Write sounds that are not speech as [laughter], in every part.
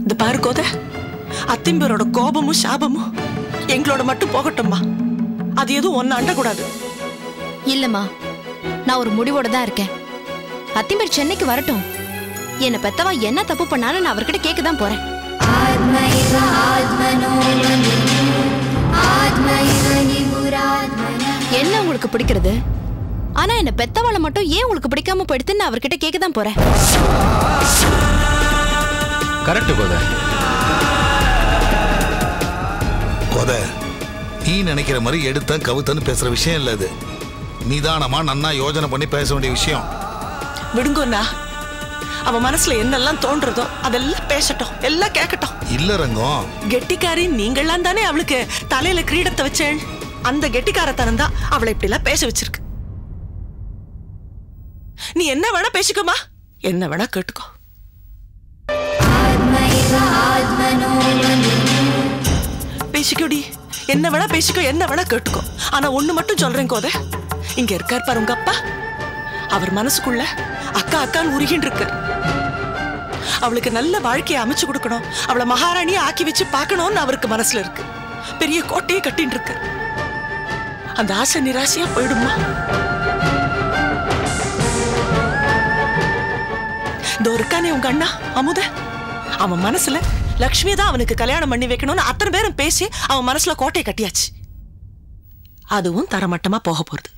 இந்த பாரு கோத. அத்திம்பேரோட கோபமும் சாபமும் எங்களோட மட்டும் போகட்டும்மா. அது எதுவும் ஒன்னு அண்டக்கூடாது. இல்லம்மா நான் ஒரு முடிவோட தான் இருக்கேன். அத்திம்பேர் சென்னைக்கு வரட்டும். என்னை பெத்தவா என்ன தப்பு பண்ணாலும் நான் அவர்கிட்ட கேட்க தான் போறேன். என்ன உங்களுக்கு பிடிக்கிறது? ஆனா என்ன பெத்தவாளை மட்டும் ஏன் உங்களுக்கு பிடிக்காம போயிடுதுன்னு அவர்கிட்ட கேட்க தான் போறேன். கரெக்ட் கோதை. கோதை நீ நினைக்கிற மாதிரி எடுத்த கவுத்தன்னு பேசுற விஷயம் இல்ல அது. நிதானமா நன்னா யோஜனை பண்ணி பேச வேண்டிய விஷயம். விடுங்கண்ணா அவ மனசுல என்னெல்லாம் தோன்றதோ அதெல்லாம் பேசட்டும். எல்லாம் கேட்கட்டும் இல்ல ரங்கம். கெட்டிக்காரி நீங்களாம் தானே அவளுக்கு தலையில கிரீடத்தை வச்சேள். அந்த கெட்டிக்காரத்தனம் தான் அவளை இப்படி எல்லாம் பேச வச்சிருக்கு. நீ என்ன வேணா பேசிக்கோமா. என்ன வேணா கேட்டுக்கோ. பேசிக்கோடி. என்ன வேணா பேசிக்கோ என்ன வேணா கேட்டுக்கோ. ஆனா ஒண்ணு மட்டும் சொல்றேன் கோதை. இங்க இருக்கார் பாரு உங்க அப்பா. அவர் மனசுக்குள்ள அக்கா அக்கான்னு உருகின்னு இருக்கார். அவளுக்கு நல்ல வாழ்க்கையை அமைச்சு கொடுக்கணும். அவளை மகாராணியை ஆக்கி வச்சு பார்க்கணும்னு அவருக்கு மனசுல இருக்கு. பெரிய கோட்டையை கட்டின்னு இருக்கு அந்த ஆசை நிராசையா போயிடுமா? இதோ இருக்கானே உங்க அண்ணா அமுத. அவன் மனசுல லக்ஷ்மி தான் அவனுக்கு கல்யாணம் பண்ணி வைக்கணும்னு அத்தனை பேரும் பேசி அவன் மனசுல கோட்டையை கட்டியாச்சு. அதுவும் தரமட்டமா போக போறது.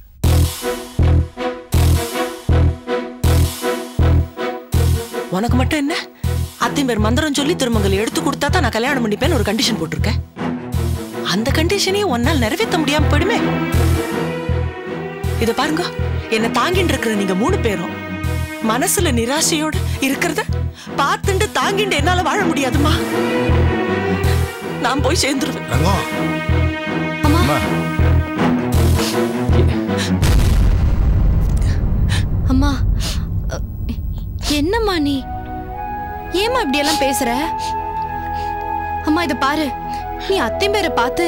உனக்கு மட்டும் என்ன? அத்திம்பேர் மந்திரம் சொல்லி திருமங்கல் எடுத்து கொடுத்தா தான் நான் கல்யாணம் பண்ணிப்பேன்னு ஒரு கண்டிஷன் போட்டிருக்கேன். அந்த கண்டிஷனையும் ஒன்னால் நிறைவேற்ற முடியாம போயிடுமே. இதை பாருங்க. என்னை தாங்கிட்டு இருக்கிற நீங்க மூணு பேரும் மனசுல நிராசையோட இருக்கிறத பார்த்துட்டு தாங்கிட்டு என்னால வாழ முடியாதுமா. நான் போய் சேர்ந்துருவேன். அம்மா. என்னம்மா நீ? ஏம்மா இப்படி எல்லாம் பேசுற? அம்மா இத பாரு. நீ அத்திம்பேரை பார்த்து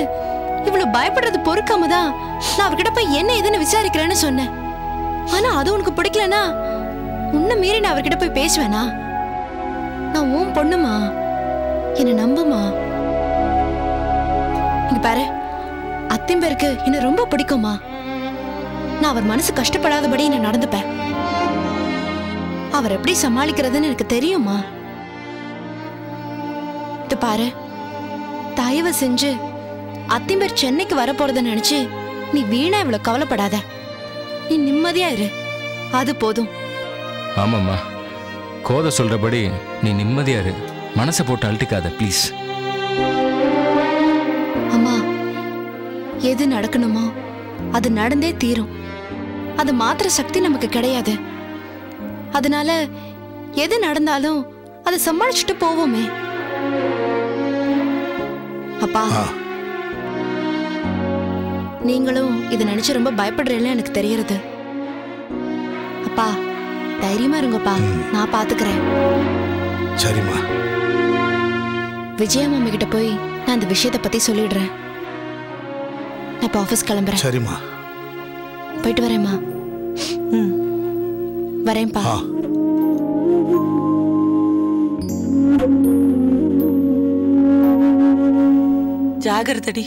இவ்வளவு பயப்படுறது பொறுக்காம தான் நான் அவர்கிட்ட போய் என்ன ஏதுன்னு விசாரிக்கிறேன்னு சொன்னேன். ஆனா அது உனக்கு பிடிக்கலனா உன்னை மீறி நான் அவர்கிட்ட போய் பேசுவேனா? நான் உன் பொண்ணுமா? என்னை நம்புமா? இங்க பாரு அத்திம்பேருக்கு என்ன ரொம்ப பிடிக்குமா நான் அவர் மனசு கஷ்டப்படாதபடி நான் நடந்துப்பேன். அவர் எப்படி சமாளிக்கிறதுன்னு எனக்கு தெரியுமா இது பாரு தயவு செஞ்சு அத்திம்பேர் சென்னைக்கு வரப்போறத நினைச்சு நீ வீணா இவ்வளவு கவலைப்படாத. நீ நிம்மதியா இரு. அது போதும். ஆமாம்மா. கோத சொல்றபடி நீ நிம்மதியா இரு மனசை போட்டு அழட்டிக்காத ப்ளீஸ். அம்மா எது நடக்கணுமோ அது நடந்தே தீரும். அது மாத்திர சக்தி நமக்கு கிடையாது. அதனால எது நடந்தாலும் அதை சமாளிச்சுட்டு போவோமே. அப்பா. நீங்களும் இதை நினைச்சு ரொம்ப பயப்படுறீங்கன்னு எனக்கு தெரியறது. அப்பா. தைரியமா இருங்கப்பா. நான் பாத்துக்கிறேன். சரிம்மா. விஜயா மம்மி கிட்ட போய் நான் இந்த விஷயத்தை பத்தி சொல்லிடுறேன். நான் இப்போ ஆஃபீஸ் கிளம்புறேன். சரிம்மா. போயிட்டு வரேம்மா. ம். வரேன்ப்பா. ஜாகிரதடி.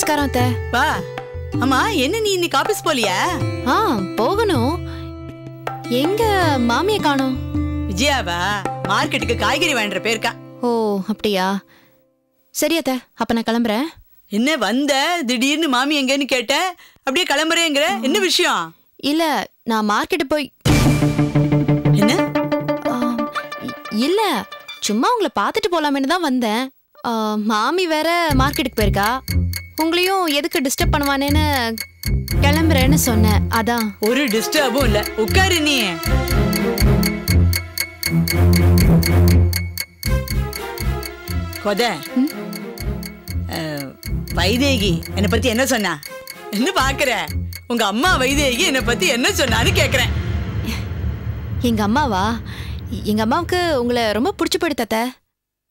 நமஸ்காரம் அத்தை. வா. அம்மா என்ன நீ இன்னைக்கு ஆபீஸ் போலியா? ஆ போகணும். எங்க மாமிய காணோம்? விஜயாவா? மார்க்கெட்டுக்கு காய்கறி வாங்குற பேருக்கா ஓ அப்படியா? சரி அத்தை. அப்ப நான் கிளம்புறேன். என்ன வந்த? திடீர்னு மாமி எங்கன்னு கேட்ட? அப்படியே கிளம்புறேங்கிற? என்ன விஷயம்? இல்ல நான் மார்க்கெட்டு போய் என்ன? இல்ல. சும்மா உங்களை பார்த்துட்டு போலாமேன்னு தான் வந்தேன். மாமி வேற மார்க்கெட்டுக்கு போயிருக்கா. உங்களையும் எதுக்கு டிஸ்டர்ப் பண்ணுவானேன்னு கிளம்புறேன்னு சொன்னேன். அதான். ஒரு டிஸ்டர்பும் இல்ல. உட்காரு நீ. கொத. வைதேகி என்னை பத்தி என்ன சொன்னா? என்ன பாக்குற? உங்க அம்மா வைதேகி என்னை பத்தி என்ன சொன்னான்னு கேக்குறேன். எங்க அம்மாவா? எங்க அம்மாவுக்கு உங்களை ரொம்ப பிடிச்சு போயிடுத்த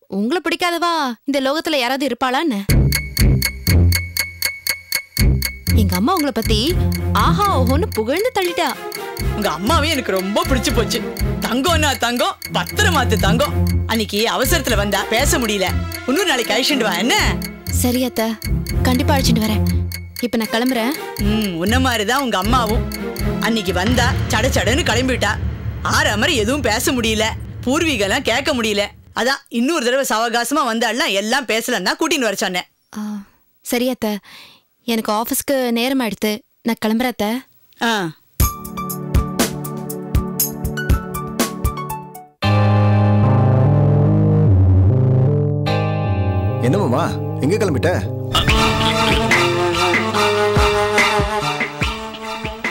உங்களை பிடிக்காதவா இந்த லோகத்துல யாராவது இருப்பாளான்னு? எங்க அம்மா உங்களை பத்தி? ஆஹா ஓஹோன்னு புகழ்ந்து தள்ளிட்டா. உங்க அம்மாவே எனக்கு ரொம்ப பிடிச்சு போச்சு. தங்கம்னா தங்கம் பத்திரமாத்து தங்கம். அன்னைக்கு அவசரத்துல வந்தா பேச முடியல. இன்னொரு நாளைக்கு அழிச்சுட்டு வா என்ன? சரி அத்தை. கண்டிப்பா அழைச்சிட்டு வரேன். இப்ப நான் கிளம்புறேன். ம் உன்ன மாதிரிதான் உங்க அம்மாவும். அன்னைக்கு வந்தா சட சடன்னு கிளம்பிட்டா. ஆற மாதிரி எதுவும் பேச முடியல. பூர்வீகெல்லாம் கேட்க முடியல. அதான் இன்னொரு தடவை சவகாசமா வந்தாலாம் எல்லாம் பேசலன்னா கூட்டின்னு வர சொன்னேன். சரி அத்தை. எனக்கு ஆஃபீஸ்க்கு நேரம் ஆயிடுத்து. நான் கிளம்புறேன் அத்தை. ஆ. என்னமாமா எங்க கிளம்பிட்ட?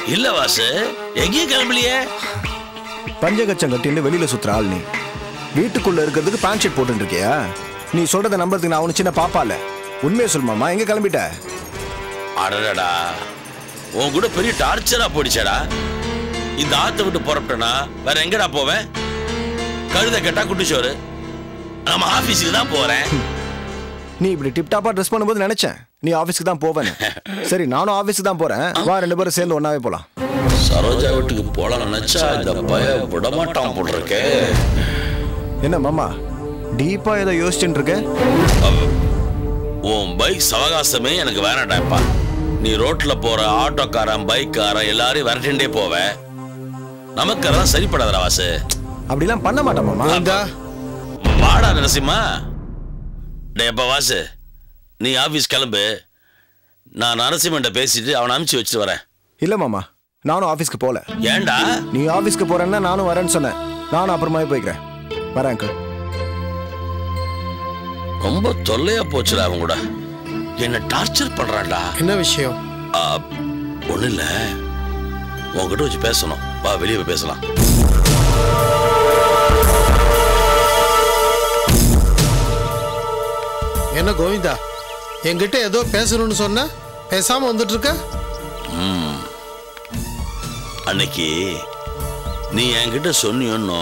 இல்ல வாசு எங்கேயும் கிளம்பலையே. பஞ்சகச்சம் கட்டின்னு வெளியில சுத்துற ஆள் நீ. வீட்டுக்குள்ள இருக்கிறதுக்கு பேண்ட் ஷர்ட் போட்டுட்டு இருக்கியா? நீ சொல்றத நம்புறதுக்கு நான் ஒன்று சின்ன பாப்பால உண்மையை சொல்லுமாமா எங்க கிளம்பிட்ட? அடடடா. உன் கூட பெரிய டார்ச்சரா போயிடுச்சேடா. இந்த ஆத்த விட்டு புறப்பட்டனா? வேற எங்கடா போவேன்? கழுத கேட்டா குட்டிச்சோறு. நம்ம ஆபீஸுக்கு தான் போறேன். [laughs] நீ இப்படி டிப் டாப்பா ட்ரெஸ் பண்ணும்போது நினைச்சேன். நீ ஆபீஸ்க்கு தான் போவேன்னு. [laughs] சரி நானும் ஆபீஸ்க்கு தான் போறேன். வா ரெண்டு பேரும் சேர்ந்து ஒன்னாவே போலாம். சரோஜா வீட்டுக்கு போலாம் நினைச்சா இந்த பய விடமாட்டான் போல் இருக்கே என்ன மாமா டீப்பா ஏதோ யோசிச்சுட்டு இருக்க? உன் பைக் சவகாசமே எனக்கு வேணாடாப்பா நீ ரோட்ல போற ஆட்டோக்காரன் பைக்காரன் எல்லாரையும் விரட்டிண்டே போவ. நமக்கு அதெல்லாம் சரிப்படாதடா வாசு. அப்படிலாம் பண்ண மாட்டேன் மாமா. வாடா நரசிம்மா. டேய் அப்பா வாசு. நீ ஆபீஸ் கிளம்பு. நான் நரசிம்மன்ட்ட பேசிட்டு அவனை அனுப்பிச்சு வச்சுட்டு வரேன். இல்ல மாமா. நானும் ஆபீஸ்க்கு போல. ஏன்டா? நீ ஆபீஸ்க்கு போறேன்னா நானும் வரேன்னு சொன்னேன். நானும் அப்புறமாவே போய்க்கிறேன். வரேன் அங்கிள். ரொம்ப தொல்லையா போச்சுடா அவன் கூட. என்ன டார்ச்சர் பண்றான்டா. என்ன விஷயம்? ஒண்ணு இல்ல. உன்கிட்ட வச்சு பேசணும். வா வெளியே போய் பேசலாம். என்ன கோவிந்தா? என்கிட்ட ஏதோ பேசணும்னு சொன்ன? பேசாம வந்துட்டு இருக்க அன்னைக்கு நீ என்கிட்ட சொன்னியோன்னோ?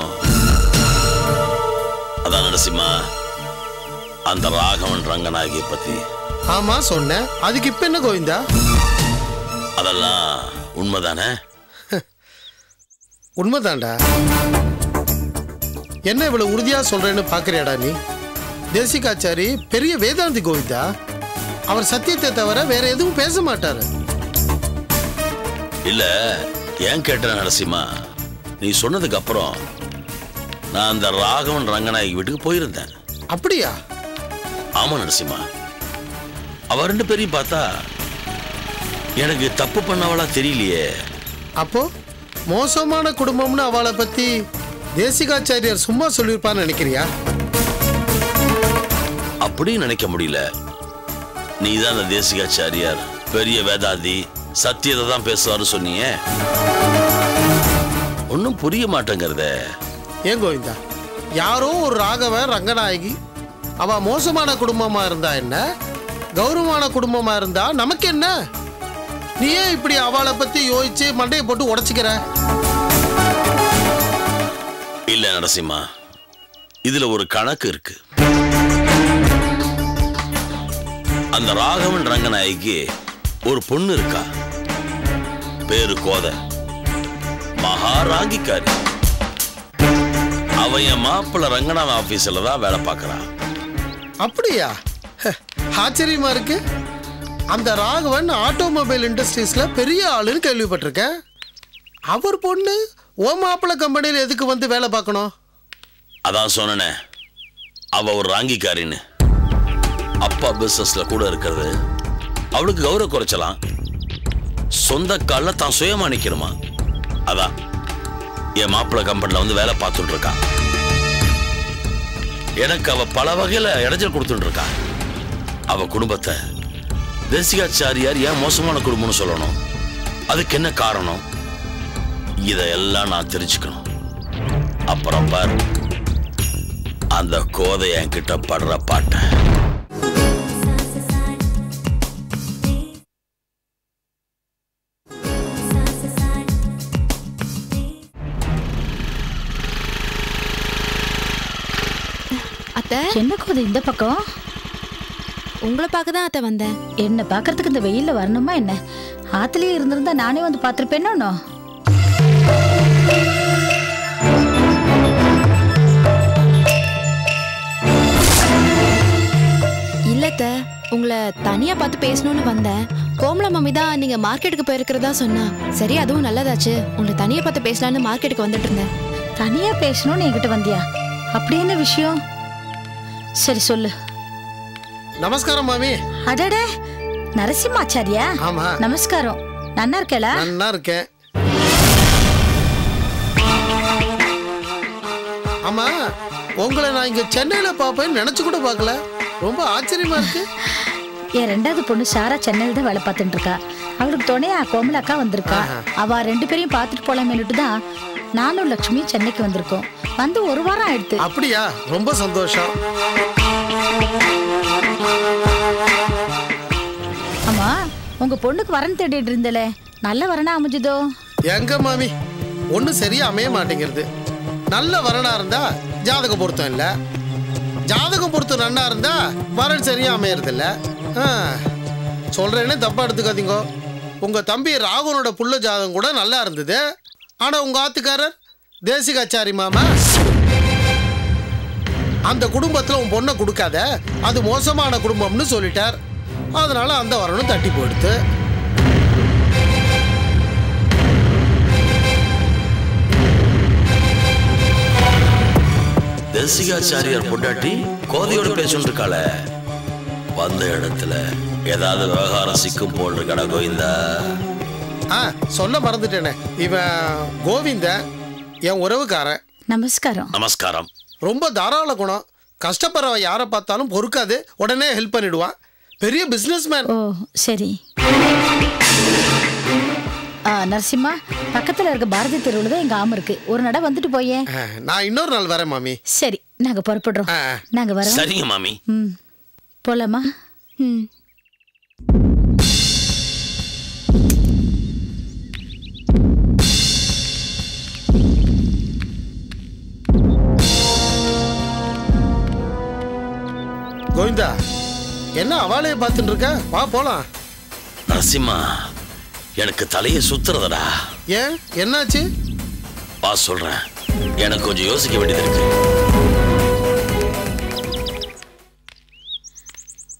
அதான் நரசிம்மா அந்த ராகவன் ரங்கநாயகி பத்தி. ஆமா சொன்னேன். அதுக்கு இப்ப என்ன கோவிந்தா? அதெல்லாம் உண்மைதானே? உண்மைதான்டா. என்ன இவ்வளவு உறுதியா சொல்றேன்னு பாக்குறியாடா நீ? தேசிகாச்சாரி பெரிய வேதாந்தி கோவிந்தா? அவர் சத்தியத்தை தவிர வேற எதுவும் பேச மாட்டாரு. இல்ல ஏன் கேட்ட நரசிம்மா? நீ சொன்னதுக்கு அப்புறம் நான் அந்த ராகவன் ரங்கநாயகி வீட்டுக்கு போயிருந்தேன். அப்படியா? ஆமா நரசிம்மா. அவ ரெண்டு பேரையும் பார்த்தா எனக்கு தப்பு பண்ணவளா தெரியலையே. அப்போ மோசமான குடும்பம்னு அவளை பத்தி தேசிகாச்சாரியார் சும்மா சொல்லியிருப்பான்னு நினைக்கிறியா? அப்படியும் நினைக்க முடியல. நீதான் அந்த தேசிகாச்சாரியார். பெரிய வேதாதி சத்தியத்தை தான் பேசுவாரு சொன்னியே. ஒன்றும் புரிய மாட்டேங்கிறதே. ஏன் கோவிந்தா? யாரோ ஒரு ராகவன் ரங்கநாயகி அவ மோசமான குடும்பமா இருந்தா என்ன? கௌரவமான குடும்பமா இருந்தா நமக்கு என்ன? நீ ஏன் இப்படி அவளை பத்தி யோசிச்சு மண்டையை போட்டு உடைச்சிக்கிற? இல்ல நரசிம்மா இதுல ஒரு கணக்கு இருக்கு. அந்த ராகவன் ரங்கநாயகிக்கு ஒரு பொண்ணு இருக்கா? பேரு கோத. மகாராங்கிக்காரி அவ என் மாப்பிள்ள ரங்கநாத ஆபீஸ்ல தான் வேலை பார்க்கறான் அப்படியா? ஆச்சரியமா இருக்கு. அந்த ராகவன் ஆட்டோமொபைல் இண்டஸ்ட்ரீஸ்ல பெரிய ஆளுன்னு கேள்விப்பட்டிருக்கேன். அவர் பொண்ணு ஓ மாப்பிள்ளை கம்பெனியில் எதுக்கு வந்து வேலை பார்க்கணும்? அதான் சொன்னனே. அவ ஒரு ராங்கிக்காரின்னு. அப்பா பிசினஸ்ல கூட இருக்கிறது. அவளுக்கு கௌரவ குறைச்சலாம். சொந்த கால்ல தான் சுயமா நிக்கணுமா? அதான். என் மாப்பிள்ளை கம்பெனில வந்து வேலை பார்த்துட்டு இருக்கான். எனக்கு அவ பல வகையில இடைஞ்சல் கொடுத்துட்டு இருக்கான். அவ குடும்பத்தை தேசிகாச்சாரியார் ஏன் மோசமான குடும்பம்னு சொல்லணும்? அதுக்கு என்ன காரணம்? இதையெல்லாம் நான் தெரிஞ்சுக்கணும். அப்புறம் பாரு அந்த கோதை என்கிட்ட படுற பாட்டை. என்ன கோது இந்த பக்கம்? உங்களை பார்க்க தான் அத்தை வந்தேன். என்ன பார்க்கறதுக்கு இந்த வெயில்ல வரணுமா என்ன? ஆத்துலயே இருந்திருந்தா நானே வந்து பார்த்துருப்பேனோ இல்ல அத்தை உங்களை தனியா பார்த்து பேசணும்னு வந்தேன். கோமலா மம்மி தான் நீங்க மார்க்கெட்டுக்கு போயிருக்கிறதா சொன்னா. சரி அதுவும் நல்லதாச்சு. உங்களை தனியா பார்த்து பேசலாம்னு மார்க்கெட்டுக்கு வந்துட்டு இருந்தேன். தனியா பேசணும்னு என்கிட்ட வந்தியா? அப்படி என்ன விஷயம்? சரி சொல்லு. நமஸ்காரம் மாமி. அடடே நரசிம்மாச்சாரியா? ஆமா. நமஸ்காரம். நன்னா இருக்கேளா? நன்னா இருக்கேன். ஆமா உங்களை நான் இங்க சென்னையில பாப்பேன்னு நினைச்சு கூட பார்க்கல. ரொம்ப ஆச்சரியமா இருக்கு. என் ரெண்டாவது பொண்ணு சாரா சென்னையில் தான் வேலை பார்த்துட்டு இருக்கா. அவளுக்கு துணையா கோமலாக்கா வந்திருக்கா. அவ ரெண்டு பேரையும் பார்த்துட்டு போலாமேனுட்டு தான் நானும் லக்ஷ்மியும் சென்னைக்கு வந்திருக்கோம். வந்து ஒரு வாரம் ஆயிடுத்து. அப்படியா? ரொம்ப சந்தோஷம். ஆமா உங்க பொண்ணுக்கு வரன் தேடிட்டு இருந்தலே. நல்ல வரனா அமைஞ்சதோ? எங்க மாமி? ஒன்றும் சரியா அமைய மாட்டேங்கிறது. நல்ல வரனா இருந்தா ஜாதக பொருத்தம் இல்ல. ஜாதகம் பொருத்தம் நன்னா இருந்தா வரன் சரியா அமையறது இல்ல. சொல்றேன்னு தப்பா எடுத்துக்காதீங்க. உங்க தம்பி ராகுனோட புள்ள ஜாதகம் கூட நல்லா இருந்தது. ஆனா உங்க ஆத்துக்காரர் தேசிகாச்சாரி மாமா அந்த குடும்பத்துல உன் பொண்ணை கொடுக்காத. அது மோசமான குடும்பம்னு சொல்லிட்டார். அதனால அந்த வரனும் தட்டி போயிடுத்து. தேசிகாச்சாரியார் பொண்டாட்டி கோதையோட பேசிட்டு இருக்காள வந்த இடத்துல ஏதாவது விவகாரம் சிக்கும் போல் இருக்கடா கோவிந்தா? ஆ சொல்ல மறந்துட்டேனே. இவன் கோவிந்தன் என் உறவுக்காரன். நமஸ்காரம். நமஸ்காரம். ரொம்ப தாராள குணம். கஷ்டப்படுறவன் யாரை பார்த்தாலும் பொறுக்காது உடனே ஹெல்ப் பண்ணிடுவான். பெரிய பிசினஸ்மேன் ஓ சரி. ஆ நரசிம்மா பக்கத்துல இருக்க பாரதி தெருவில் தான் எங்க ஆம இருக்கு. ஒரு நட வந்துட்டு போயே. நான் இன்னொரு நாள் வரேன் மாமி. சரி நாங்க புறப்படுறோம். நாங்க வரோம் சரிங்க மாமி. ம். போலாமா? ம். கோவிந்தா என்ன அவாளைய பார்த்துட்டு இருக்க? வா போலாம். நரசிம்மா எனக்கு தலையை சுத்துறதடா. ஏன்? என்னாச்சு? வா சொல்றேன். எனக்கு கொஞ்சம் யோசிக்க வேண்டியது இருக்கு.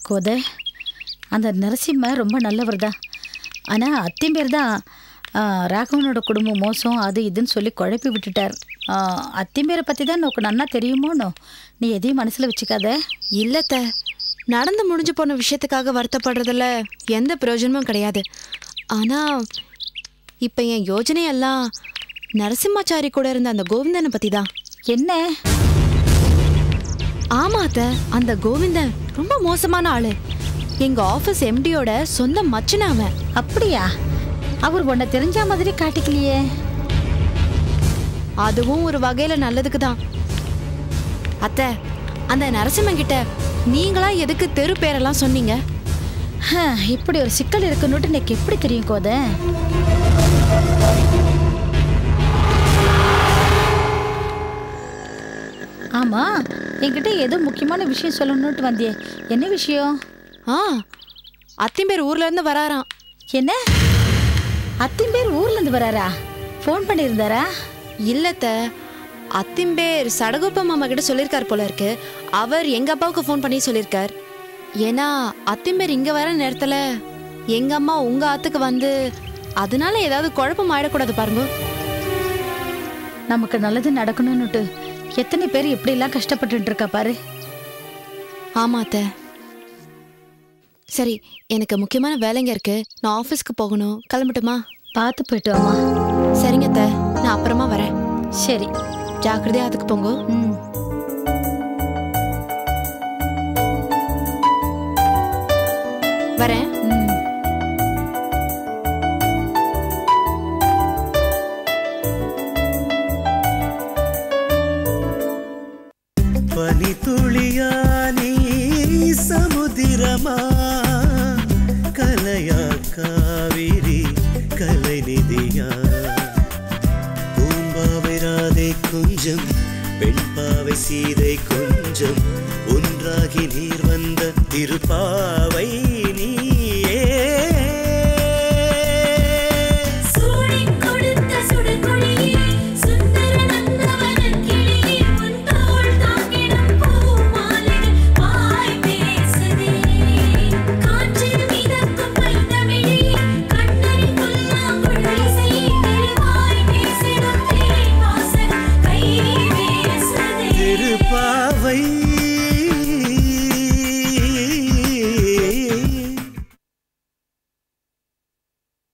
கோத அந்த நரசிம்ம ரொம்ப நல்லவர் தான் ஆனால் அத்தின் பேர் தான் ராகவனோட குடும்பம் மோசம் அது இதுன்னு சொல்லி குழப்பி விட்டுட்டார். அத்தின் பேரை பற்றி தான் உனக்கு நன்னா தெரியுமோனோ? நீ எதையும் மனசில் வச்சுக்காத. இல்லத்த நடந்து முடிஞ்சு போன விஷயத்துக்காக வருத்தப்படுறதுல எந்த பிரயோஜனமும் கிடையாது. ஆனா இப்ப என் யோஜனையெல்லாம் நரசிம்மாச்சாரி கூட இருந்த அந்த கோவிந்தனை பத்தி தான் என்ன? ஆமா அத்த அந்த கோவிந்தன் ரொம்ப மோசமான ஆளு. எங்க ஆபீஸ் எம்டியோட சொந்த மச்சன அவன். அப்படியா? அவர் உன்னை தெரிஞ்ச மாதிரி காட்டிக்கலையே. அதுவும் ஒரு வகையில நல்லதுக்கு தான் அத்த அந்த நரசிம்மன் கிட்ட நீங்களா எதுக்கு தெரு பேரெல்லாம் சொன்னீங்க? ஹ, இப்படி ஒரு சிக்கல் இருக்குன்னுட்டு எனக்கு எப்படி தெரியும் கோத? ஆமா என்கிட்ட ஏதோ முக்கியமான விஷயம் சொல்லணும்ட்டு வந்தியே. என்ன விஷயம்? ஆ அத்திம்பேர் ஊர்ல இருந்து வராராம். என்ன? அத்தின் பேர் ஊர்ல இருந்து வராரா? ஃபோன் பண்ணியிருந்தாரா? இல்லத்த அத்திம்பேர் சடகோப்ப மாமா கிட்ட சொல்லியிருக்கார் போல இருக்கு. அவர் எங்க அப்பாவுக்கு ஃபோன் பண்ணி சொல்லியிருக்கார் ஏன்னா அத்திம்பேர் இங்க வர நேரத்துல எங்க அம்மா உங்க ஆத்துக்கு வந்து அதனால ஏதாவது குழப்பம் ஆயிடக்கூடாது பாருங்க. நமக்கு நல்லது நடக்கணும்னுட்டு எத்தனை பேர் எப்படிலாம் கஷ்டப்பட்டுட்டு இருக்கா பாரு. ஆமா அத்த சரி எனக்கு முக்கியமான வேலைங்க இருக்கு. நான் ஆஃபீஸ்க்கு போகணும். கிளம்பட்டுமா? பார்த்து போயிட்டு வாமா சரிங்க அத்த நான் அப்புறமா வரேன். சரி ஜாக்கிரதையா அதுக்கு போங்க. ம். ம்